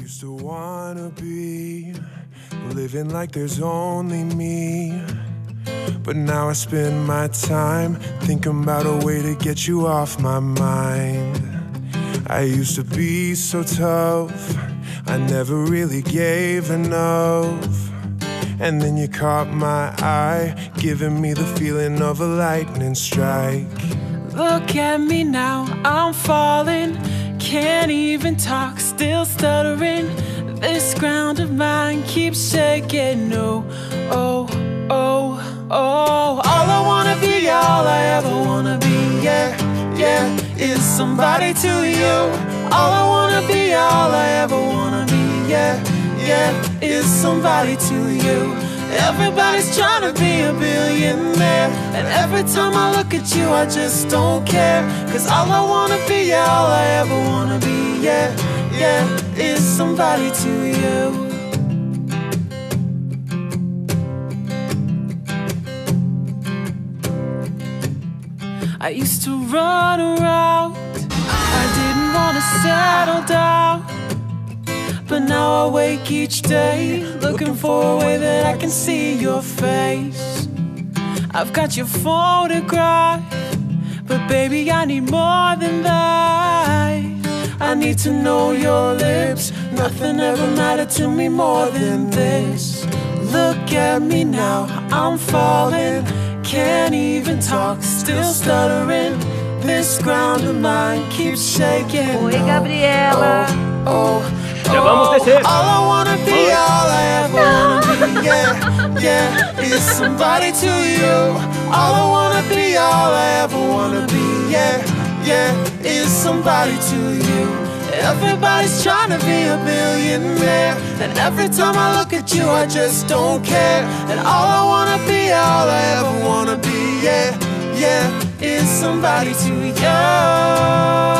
used to wanna be living like there's only me. But now I spend my time thinking about a way to get you off my mind. I used to be so tough, I never really gave enough. And then you caught my eye, giving me the feeling of a lightning strike. Look at me now, I'm falling. Can't even talk, still stuttering. This ground of mine keeps shaking. Oh, oh, oh, oh. All I wanna be, all I ever wanna be, yeah, yeah, is somebody to you. All I wanna be, all I ever wanna be, yeah, yeah, is somebody to you. Everybody's trying to be a billionaire. And every time I look at you, I just don't care. Cause all I wanna be, yeah, all I ever wanna be, yeah, yeah, is somebody to you. I used to run around, I didn't wanna settle down. Now I wake each day looking for a way that I can see your face. I've got your photograph, but baby, I need more than that. I need to know your lips. Nothing ever mattered to me more than this. Look at me now, I'm falling. Can't even talk, still stuttering. This ground of mine keeps shaking. Oi, Gabriela. Oh, oh. Já vamos descer. all I wanna be, all I ever wanna be, yeah, yeah, is somebody to you. All I wanna be, all I ever wanna be, yeah, yeah, is somebody to you. Everybody's trying to be a billionaire, and every time I look at you, I just don't care. And all I wanna be, all I ever wanna be, yeah, yeah, is somebody to you.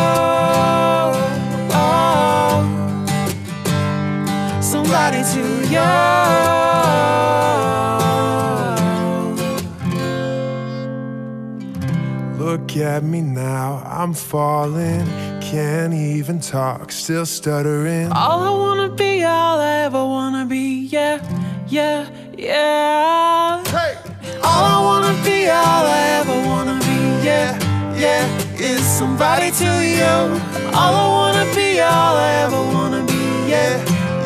Look at me now, I'm falling. Can't even talk, still stuttering. All I wanna be, all I ever wanna be, yeah, yeah, yeah. All I wanna be, all I ever wanna be, yeah, yeah, is somebody to you. All I wanna be, all I ever wanna be, yeah,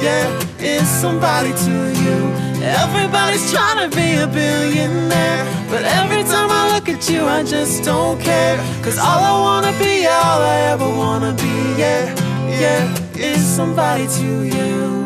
yeah, is somebody to you. Everybody's trying to be a billionaire, but every time I look at you, I just don't care. Cause all I wanna be, all I ever wanna be, yeah, yeah, is somebody to you.